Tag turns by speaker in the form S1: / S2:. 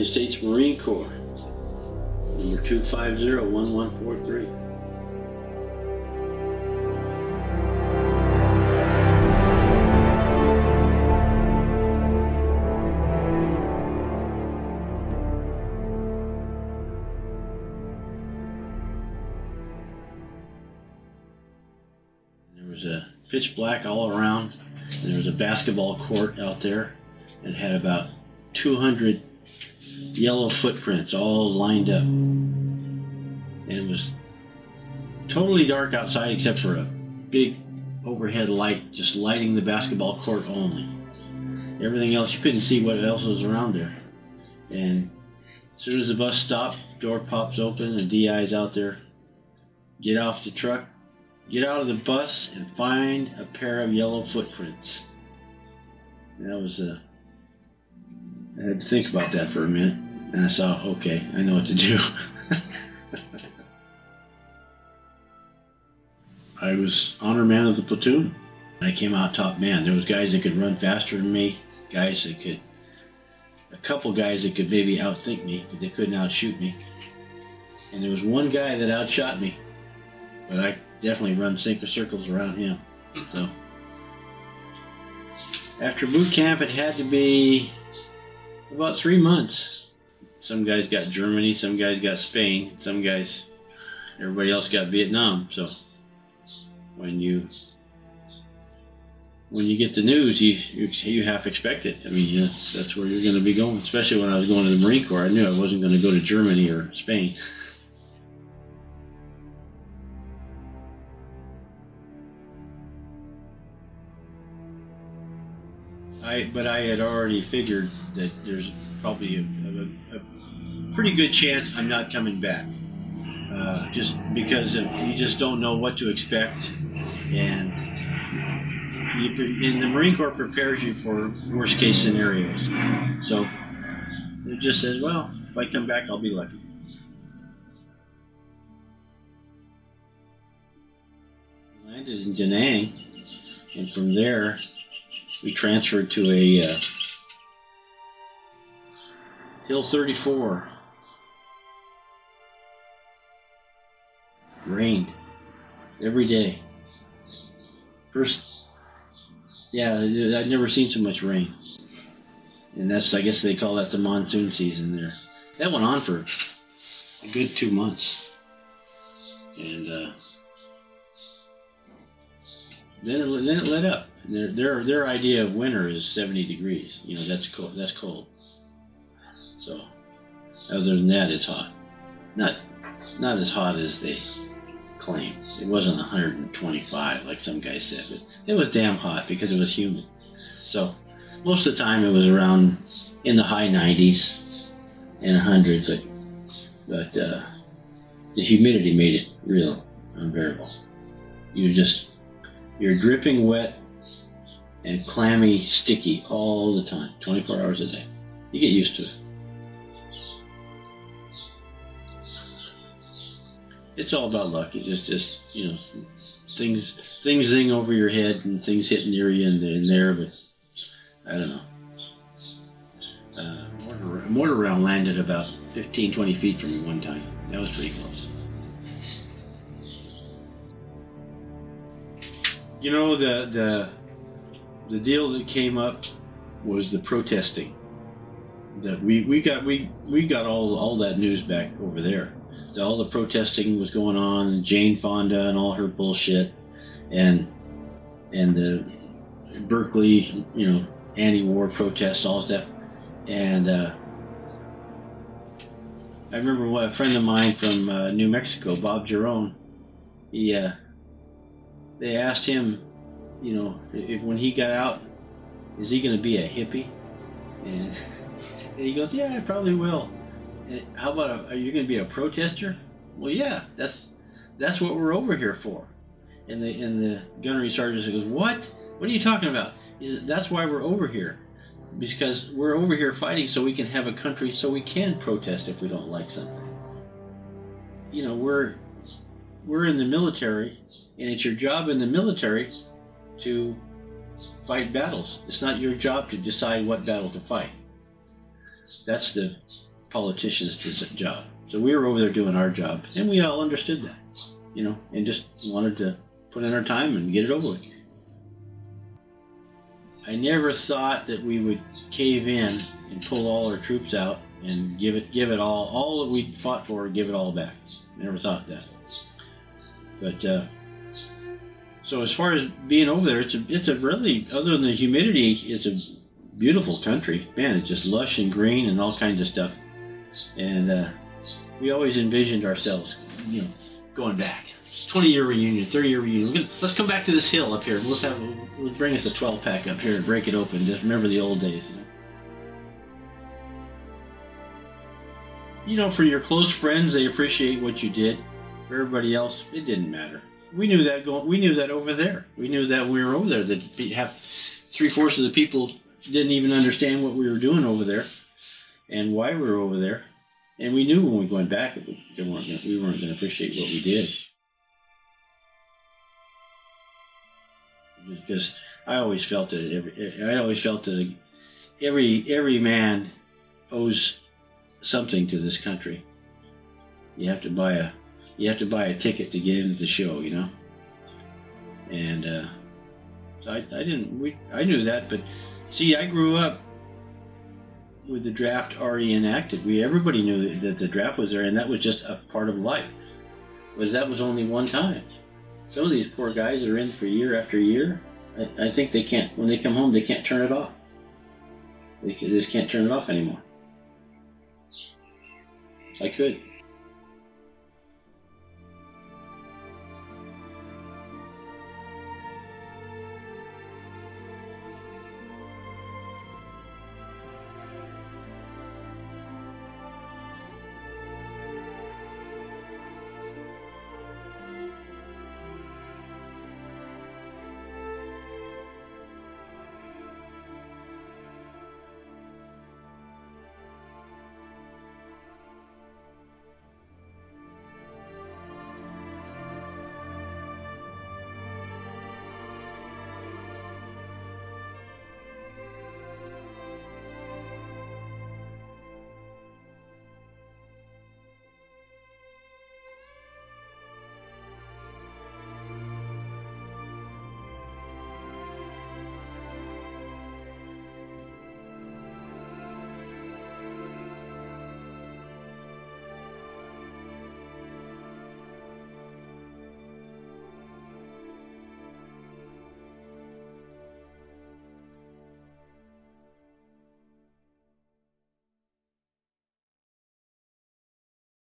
S1: United States Marine Corps, number 250-1143. There was a pitch black all around. There was a basketball court out there. It had about 200 yellow footprints all lined up. And it was totally dark outside except for a big overhead light just lighting the basketball court only. Everything else, you couldn't see what else was around there. And as soon as the bus stopped, door pops open and DI's out there. Get off the truck, get out of the bus, and find a pair of yellow footprints. And that was a. I had to think about that for a minute, and I saw, okay, I know what to do. I was honor man of the platoon. I came out top man. There was guys that could run faster than me, guys that could, a couple guys that could maybe outthink me, but they couldn't outshoot me. And there was one guy that outshot me, but I definitely run sync circles around him. So after boot camp, it had to be about three months. Some guys got Germany, some guys got Spain, some guys, everybody else got Vietnam. So when you when you get the news, you you, you half expect it. I mean, that's that's where you're going to be going. Especially when I was going to the Marine Corps, I knew I wasn't going to go to Germany or Spain. I but I had already figured that there's probably a, pretty good chance I'm not coming back. Uh, just because of, you just don't know what to expect, and you, the Marine Corps prepares you for worst case scenarios. So it just says, well, if I come back, I'll be lucky. Landed in Da Nang, and from there we transferred to a uh, Hill 34. Rained every day. First, yeah, I've never seen so much rain. And that's, I guess they call that the monsoon season there. That went on for a good two months. And uh, then, it, then it let up. Their, their their idea of winter is 70 degrees. You know, that's cold. That's cold. So, other than that, it's hot. Not not as hot as they claim. It wasn't 125 like some guy said, but it was damn hot because it was humid. So, most of the time it was around in the high 90s and 100, but but uh, the humidity made it real unbearable. You just you're dripping wet and clammy, sticky all the time, 24 hours a day. You get used to it. It's all about luck. It's just, just you know, things things zing over your head and things hit near you and, and there, but I don't know. Uh, mortar, mortar round landed about 15, 20 feet from me one time. That was pretty close. You know the the the deal that came up was the protesting. That we, we got we we got all all that news back over there. All the protesting was going on, Jane Fonda and all her bullshit, and and the Berkeley, you know, anti-war protests, all stuff, and uh, I remember what a friend of mine from uh, New Mexico, Bob Jerome, he uh, they asked him, you know, if when he got out, is he going to be a hippie? And, and he goes, yeah, I probably will. How about, a, are you going to be a protester? Well, yeah, that's that's what we're over here for. And the and the gunnery sergeant goes, what? What are you talking about? Says, that's why we're over here, because we're over here fighting so we can have a country, so we can protest if we don't like something. You know, we're we're in the military, and it's your job in the military to fight battles. It's not your job to decide what battle to fight. That's the politicians' job. So we were over there doing our job, and we all understood that, you know, and just wanted to put in our time and get it over with. I never thought that we would cave in and pull all our troops out and give it give it all all that we fought for, give it all back. Never thought that. But uh, so as far as being over there, it's a it's a really other than the humidity, it's a beautiful country. Man, it's just lush and green and all kinds of stuff. And uh, we always envisioned ourselves, you know, going back. 20 year reunion, 30 year reunion. Gonna, let's come back to this hill up here. Let's have, let's bring us a 12 pack up here and break it open. Just remember the old days. You know? you know, for your close friends, they appreciate what you did. For everybody else, it didn't matter. We knew that going. We knew that over there. We knew that we were over there. That three fourths of the people didn't even understand what we were doing over there, and why we were over there. And we knew when we went back, they weren't gonna, we weren't going to appreciate what we did. Because I always felt that every, I always felt that every every man owes something to this country. You have to buy a you have to buy a ticket to get into the show, you know. And uh, I, I didn't we I knew that, but see, I grew up with the draft already enacted. We everybody knew that the draft was there, and that was just a part of life. But that was only one time. Some of these poor guys are in for year after year. I, I think they can't when they come home they can't turn it off. They, they just can't turn it off anymore. I could.